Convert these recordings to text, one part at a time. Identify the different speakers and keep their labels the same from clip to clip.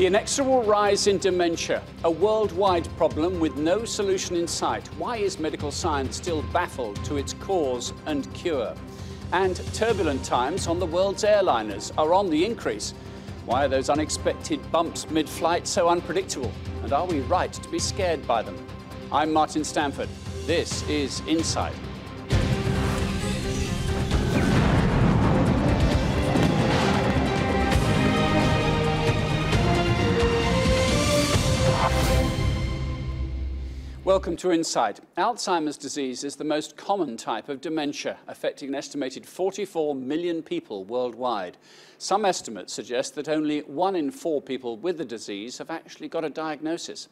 Speaker 1: The inexorable rise in dementia, a worldwide problem with no solution in sight. Why is medical science still baffled to its cause and cure? And turbulent times on the world's airliners are on the increase. Why are those unexpected bumps mid flight so unpredictable? And are we right to be scared by them? I'm Martin Stanford. This is Insight. Welcome to Insight. Alzheimer's disease is the most common type of dementia, affecting an estimated 44 million people worldwide. Some estimates suggest that only one in four people with the disease have actually got a diagnosis.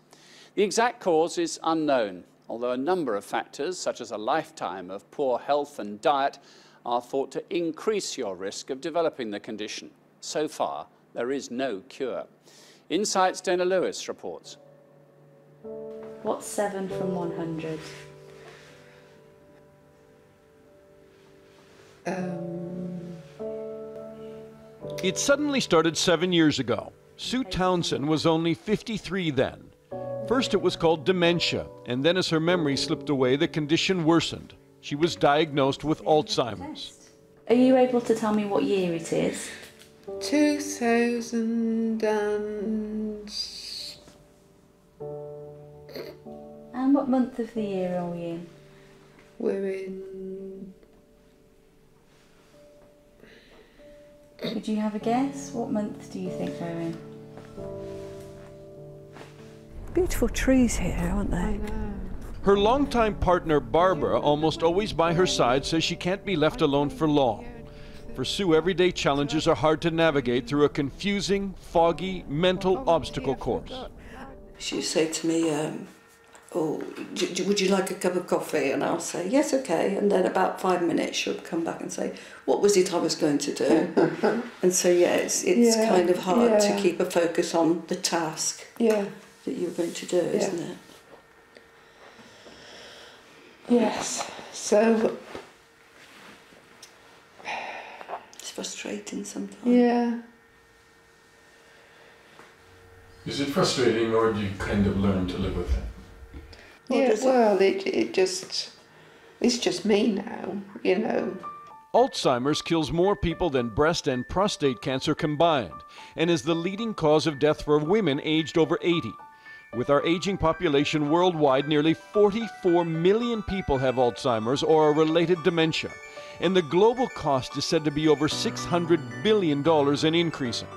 Speaker 1: The exact cause is unknown, although a number of factors, such as a lifetime of poor health and diet, are thought to increase your risk of developing the condition. So far, there is no cure. Insight's Dana Lewis reports.
Speaker 2: What's 7 from 100? Um.
Speaker 3: It suddenly started seven years ago. Sue Townsend was only 53 then. First, it was called dementia, and then, as her memory slipped away, the condition worsened. She was diagnosed with Alzheimer's.
Speaker 2: Are you able to tell me what year it is?
Speaker 4: 2000 and
Speaker 2: what month of the year are we in?
Speaker 4: we're in
Speaker 2: Could you have a guess? What month do you think we're in?
Speaker 5: Beautiful trees here, aren't they?
Speaker 3: Her longtime partner, Barbara, almost always by her side, says she can't be left alone for long. For Sue, everyday challenges are hard to navigate through a confusing, foggy, mental obstacle course.
Speaker 6: She said to me, um, "Oh, d- d- would you like a cup of coffee?" And I'll say, "Yes, okay." And then about five minutes, she'll come back and say, "What was it I was going to do?" and so yeah, it's it's
Speaker 4: Yeah,
Speaker 6: kind of hard to keep a focus on the task
Speaker 4: yeah
Speaker 6: that you're going to do, isn't it?
Speaker 4: yes so
Speaker 6: It's frustrating sometimes.
Speaker 4: yeah
Speaker 7: Is it frustrating or do you kind of learn to live with it?
Speaker 6: What
Speaker 4: yeah
Speaker 6: does
Speaker 4: well it, it just it's just me now you know
Speaker 3: Alzheimer's kills more people than breast and prostate cancer combined and is the leading cause of death for women aged over 80. With our aging population worldwide, nearly 44 million people have Alzheimer's or a related dementia, and the global cost is said to be over $600 billion and increasing.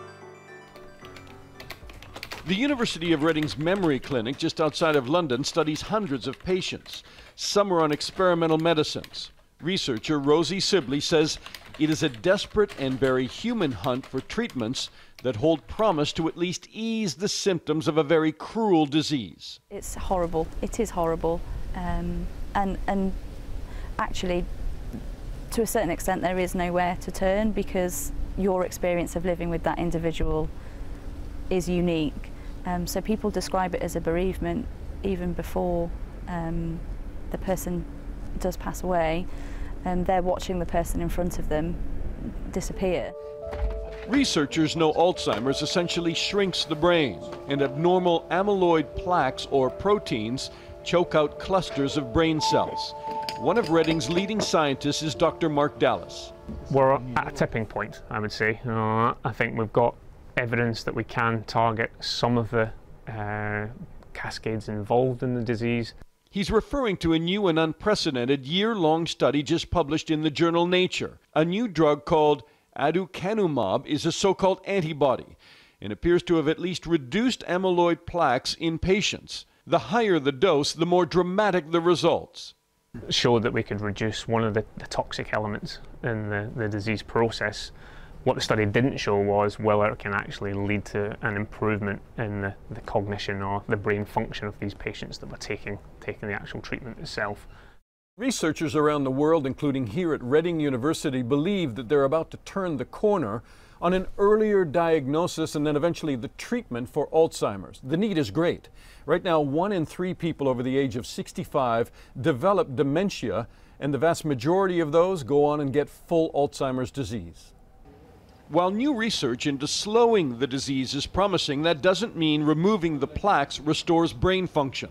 Speaker 3: The University of Reading's Memory Clinic, just outside of London, studies hundreds of patients. Some are on experimental medicines. Researcher Rosie Sibley says it is a desperate and very human hunt for treatments that hold promise to at least ease the symptoms of a very cruel disease.
Speaker 2: It's horrible. It is horrible. Um, and, and actually, to a certain extent, there is nowhere to turn because your experience of living with that individual is unique. Um, so people describe it as a bereavement even before um, the person does pass away. And they're watching the person in front of them disappear.
Speaker 3: Researchers know Alzheimer's essentially shrinks the brain, and abnormal amyloid plaques or proteins choke out clusters of brain cells. One of Reading's leading scientists is Dr. Mark Dallas.
Speaker 8: We're at a tipping point, I would say. Uh, I think we've got evidence that we can target some of the uh, cascades involved in the disease.
Speaker 3: He's referring to a new and unprecedented year long study just published in the journal Nature. A new drug called aducanumab is a so called antibody and appears to have at least reduced amyloid plaques in patients. The higher the dose, the more dramatic the results.
Speaker 8: Showed that we could reduce one of the, the toxic elements in the, the disease process. What the study didn't show was whether it can actually lead to an improvement in the, the cognition or the brain function of these patients that were taking, taking the actual treatment itself.
Speaker 3: Researchers around the world, including here at Reading University, believe that they're about to turn the corner on an earlier diagnosis and then eventually the treatment for Alzheimer's. The need is great. Right now, one in three people over the age of 65 develop dementia, and the vast majority of those go on and get full Alzheimer's disease. While new research into slowing the disease is promising, that doesn't mean removing the plaques restores brain function.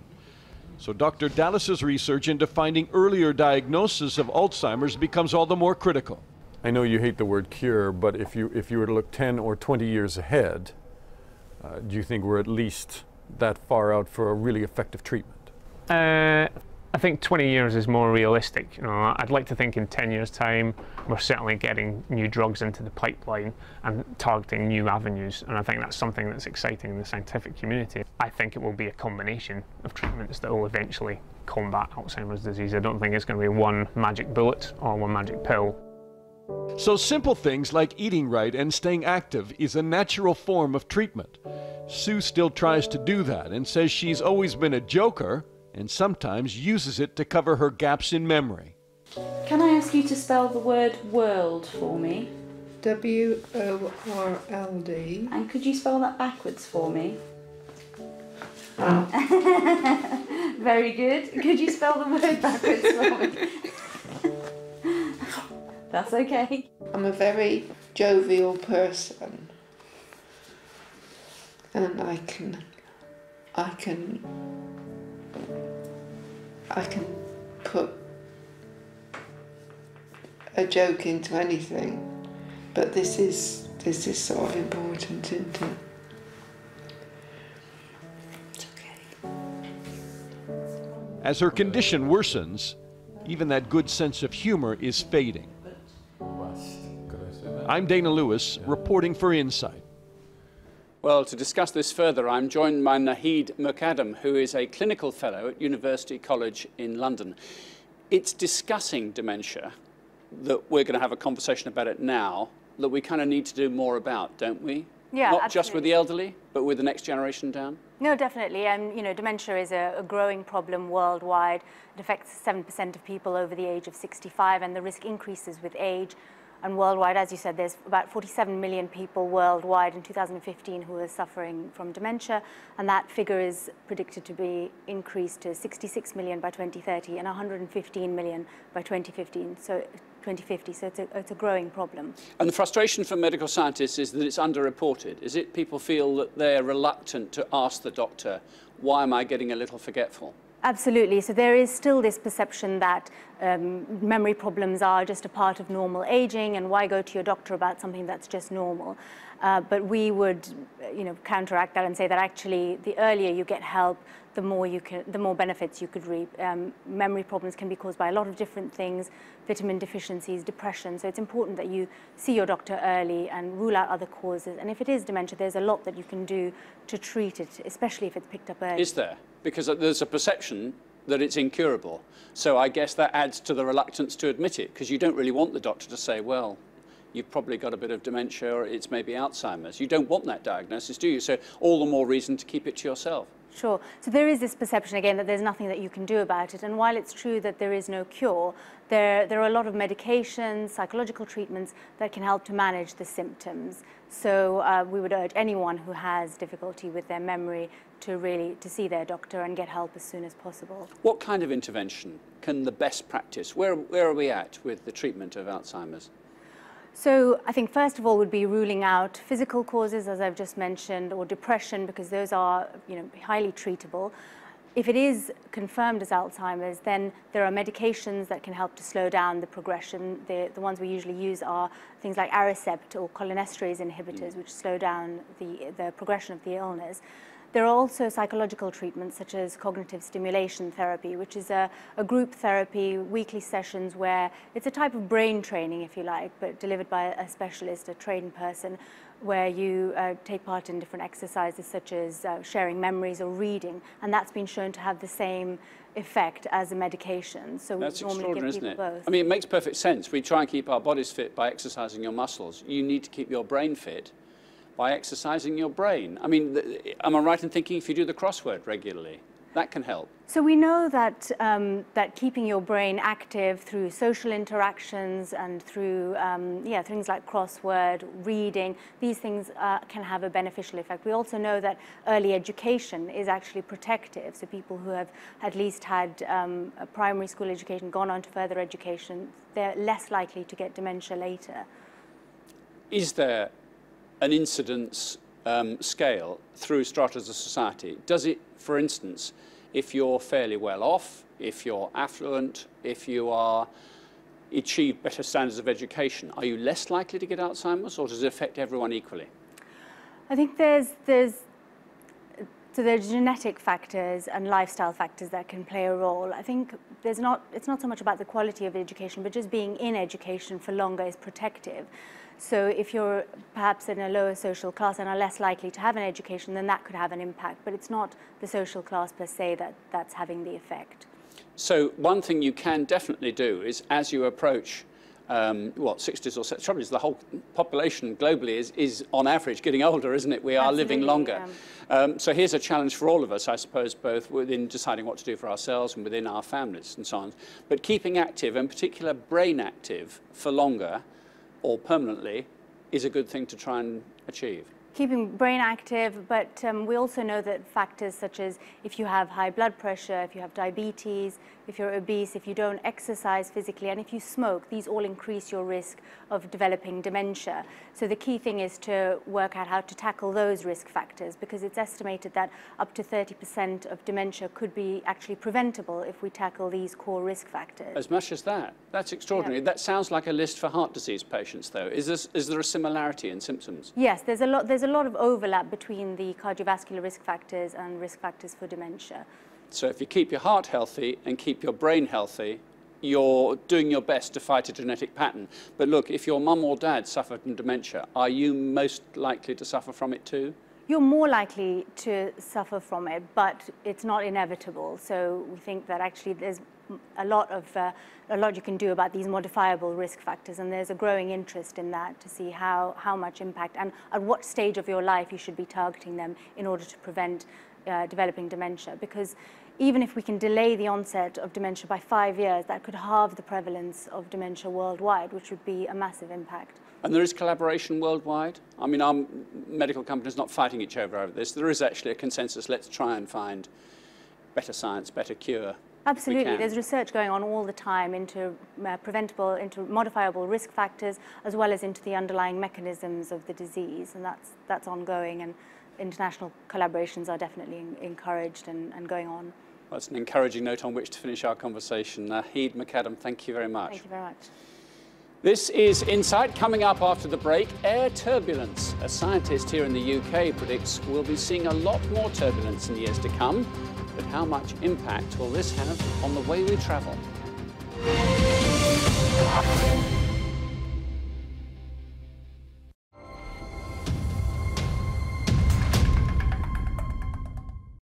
Speaker 3: So Dr. Dallas's research into finding earlier diagnosis of Alzheimer's becomes all the more critical.
Speaker 7: I know you hate the word cure, but if you if you were to look 10 or 20 years ahead, uh, do you think we're at least that far out for a really effective treatment?
Speaker 8: Uh, I think 20 years is more realistic. You know, I'd like to think in 10 years' time we're certainly getting new drugs into the pipeline and targeting new avenues, and I think that's something that's exciting in the scientific community. I think it will be a combination of treatments that will eventually combat Alzheimer's disease. I don't think it's going to be one magic bullet or one magic pill.
Speaker 3: So simple things like eating right and staying active is a natural form of treatment. Sue still tries to do that and says she's always been a joker and sometimes uses it to cover her gaps in memory.
Speaker 2: Can I ask you to spell the word world for me?
Speaker 4: W O R L D.
Speaker 2: And could you spell that backwards for me? Ah. Very good. Could you spell the word backwards for me? That's okay.
Speaker 4: I'm a very jovial person, and I can, I can, I can put a joke into anything. But this is this is sort of important, isn't it?
Speaker 6: It's okay.
Speaker 3: As her condition worsens, even that good sense of humor is fading. I'm Dana Lewis, reporting for Insight.
Speaker 1: Well, to discuss this further, I'm joined by Nahid Mukadam, who is a clinical fellow at University College in London. It's discussing dementia that we're going to have a conversation about it now that we kind of need to do more about, don't we?
Speaker 9: Yeah,
Speaker 1: Not just with the elderly, but with the next generation down.
Speaker 9: No, definitely. Um, you know, dementia is a, a growing problem worldwide. It affects 7% of people over the age of 65, and the risk increases with age. And worldwide, as you said, there's about 47 million people worldwide in 2015 who are suffering from dementia, and that figure is predicted to be increased to 66 million by 2030 and 115 million by 2015. So 2050. So it's a, it's a growing problem.
Speaker 1: And the frustration for medical scientists is that it's underreported. Is it people feel that they're reluctant to ask the doctor, why am I getting a little forgetful?
Speaker 9: Absolutely. So there is still this perception that um, memory problems are just a part of normal aging, and why go to your doctor about something that's just normal? Uh, but we would, you know, counteract that and say that actually, the earlier you get help, the more you can, the more benefits you could reap. Um, memory problems can be caused by a lot of different things, vitamin deficiencies, depression. So it's important that you see your doctor early and rule out other causes. And if it is dementia, there's a lot that you can do to treat it, especially if it's picked up early.
Speaker 1: Is there? Because there's a perception that it's incurable. So I guess that adds to the reluctance to admit it, because you don't really want the doctor to say, well, you've probably got a bit of dementia or it's maybe Alzheimer's. You don't want that diagnosis, do you? So all the more reason to keep it to yourself.
Speaker 9: Sure. So there is this perception again that there's nothing that you can do about it. And while it's true that there is no cure, there, there are a lot of medications, psychological treatments that can help to manage the symptoms. So uh, we would urge anyone who has difficulty with their memory to really to see their doctor and get help as soon as possible.
Speaker 1: What kind of intervention can the best practice? Where, where are we at with the treatment of Alzheimer's?
Speaker 9: So I think first of all would be ruling out physical causes, as I've just mentioned, or depression, because those are you know, highly treatable. If it is confirmed as Alzheimer's, then there are medications that can help to slow down the progression. The, the ones we usually use are things like Aricept or cholinesterase inhibitors, mm. which slow down the, the progression of the illness. There are also psychological treatments such as cognitive stimulation therapy, which is a, a, group therapy, weekly sessions where it's a type of brain training, if you like, but delivered by a specialist, a trained person, where you uh, take part in different exercises such as uh, sharing memories or reading, and that's been shown to have the same effect as a medication. So we
Speaker 1: That's
Speaker 9: normally give
Speaker 1: extraordinary, isn't it?
Speaker 9: both.
Speaker 1: I mean, it makes perfect sense. We try and keep our bodies fit by exercising your muscles. You need to keep your brain fit by exercising your brain. I mean, th- am I right in thinking if you do the crossword regularly, that can help?
Speaker 9: So we know that um, that keeping your brain active through social interactions and through um, yeah things like crossword, reading, these things uh, can have a beneficial effect. We also know that early education is actually protective. So people who have at least had um, a primary school education, gone on to further education, they're less likely to get dementia later.
Speaker 1: is there an incidence um, scale through stratas of society? Does it, for instance, if you're fairly well off, if you're affluent, if you are achieve better standards of education, are you less likely to get Alzheimer's or does it affect everyone equally?
Speaker 9: I think there's, there's so there are genetic factors and lifestyle factors that can play a role. I think there's not, it's not so much about the quality of education, but just being in education for longer is protective. So if you're perhaps in a lower social class and are less likely to have an education, then that could have an impact. But it's not the social class per se that, that's having the effect.
Speaker 1: So one thing you can definitely do is as you approach um, what 60s or 70s, trouble is the whole population globally is, is on average getting older, isn't it? We are
Speaker 9: Absolutely,
Speaker 1: living longer.
Speaker 9: yeah.
Speaker 1: Um, so here's a challenge for all of us, I suppose, both within deciding what to do for ourselves and within our families and so on. But keeping active, and particular brain active, for longer or permanently, is a good thing to try and achieve.
Speaker 9: Keeping brain active, but um, we also know that factors such as if you have high blood pressure, if you have diabetes, if you're obese, if you don't exercise physically, and if you smoke, these all increase your risk of developing dementia. So the key thing is to work out how to tackle those risk factors because it's estimated that up to 30% of dementia could be actually preventable if we tackle these core risk factors.
Speaker 1: As much as that. That's extraordinary. That sounds like a list for heart disease patients, though. Is, this, is there a similarity in symptoms?
Speaker 9: Yes, there's a lot. There's a lot of overlap between the cardiovascular risk factors and risk factors for dementia.
Speaker 1: So if you keep your heart healthy and keep your brain healthy, you're doing your best to fight a genetic pattern. But look, if your mum or dad suffered from dementia, are you most likely to suffer from it too?
Speaker 9: You're more likely to suffer from it, but it's not inevitable. So we think that actually there's a lot of uh, a lot you can do about these modifiable risk factors, and there's a growing interest in that to see how how much impact and at what stage of your life you should be targeting them in order to prevent uh, developing dementia. Because even if we can delay the onset of dementia by five years, that could halve the prevalence of dementia worldwide, which would be a massive impact.
Speaker 1: And there is collaboration worldwide. I mean, our medical companies not fighting each other over this. There is actually a consensus. Let's try and find better science, better cure.
Speaker 9: Absolutely. There's research going on all the time into uh, preventable, into modifiable risk factors, as well as into the underlying mechanisms of the disease, and that's that's ongoing. And international collaborations are definitely en- encouraged and, and going on.
Speaker 1: That's an encouraging note on which to finish our conversation. Naheed Mukadam, thank you very much.
Speaker 9: Thank you very much.
Speaker 1: This is Insight. Coming up after the break, air turbulence. A scientist here in the UK predicts we'll be seeing a lot more turbulence in years to come. But how much impact will this have on the way we travel?